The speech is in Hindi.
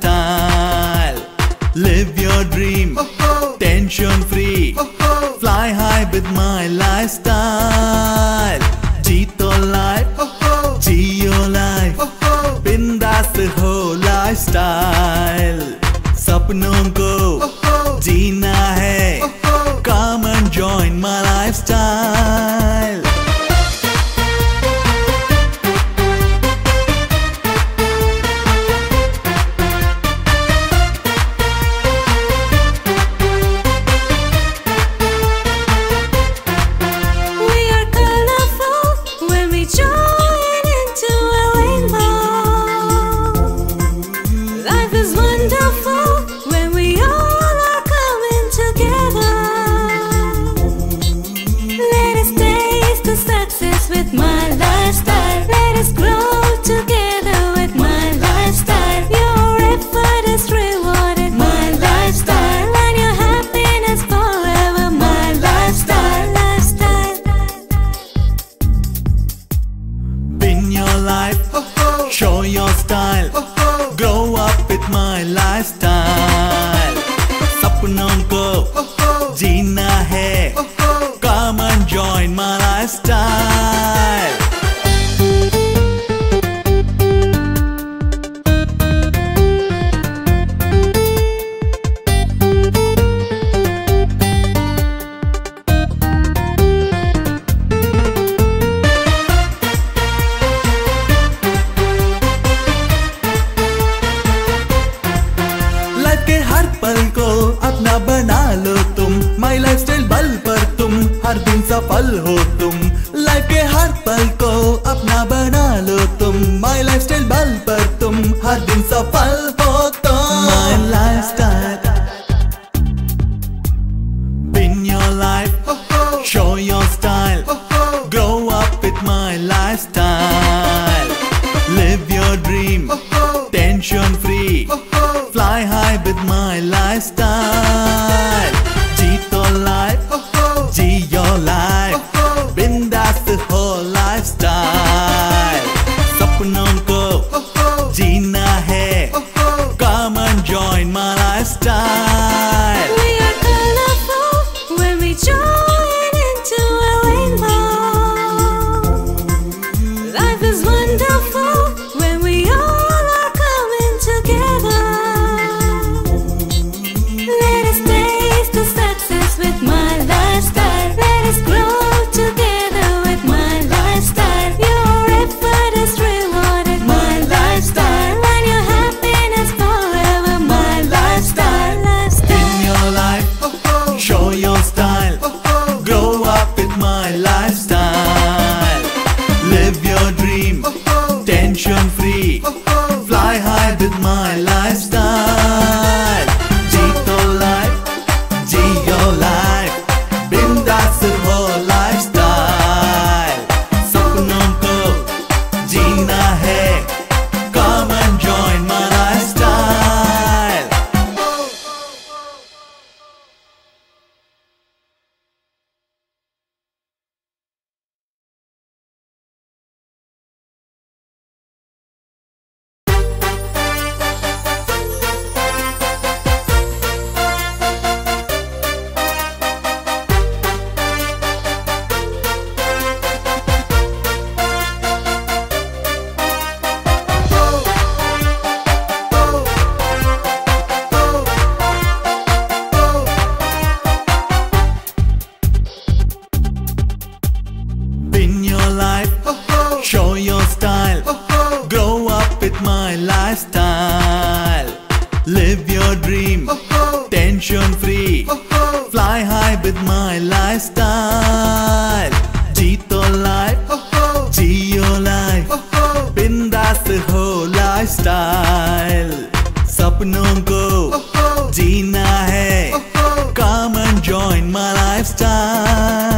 style. Live your dream, tension free. Fly high with my lifestyle. Jito life, Geo life. Bindas ho lifestyle. सपनों ko, Jeena hai. Come and join my lifestyle. my lifestyle सपनों को के हर पल को अपना बना लो तुम। माई लाइफ स्टाइल बल पर तुम, हर दिन सफल हो तुम। लाइफ के हर पल को अपना बना लो तुम। माई लाइफ स्टाइल बल पर तुम, हर दिन सफल हो está. live your dream. Oh, oh. Tension my lifestyle. Live your dream, tension free. Fly high with my lifestyle. jeet Jito life, jee your life. Bindas ho lifestyle. सपनों को जीना है. Come and join my lifestyle.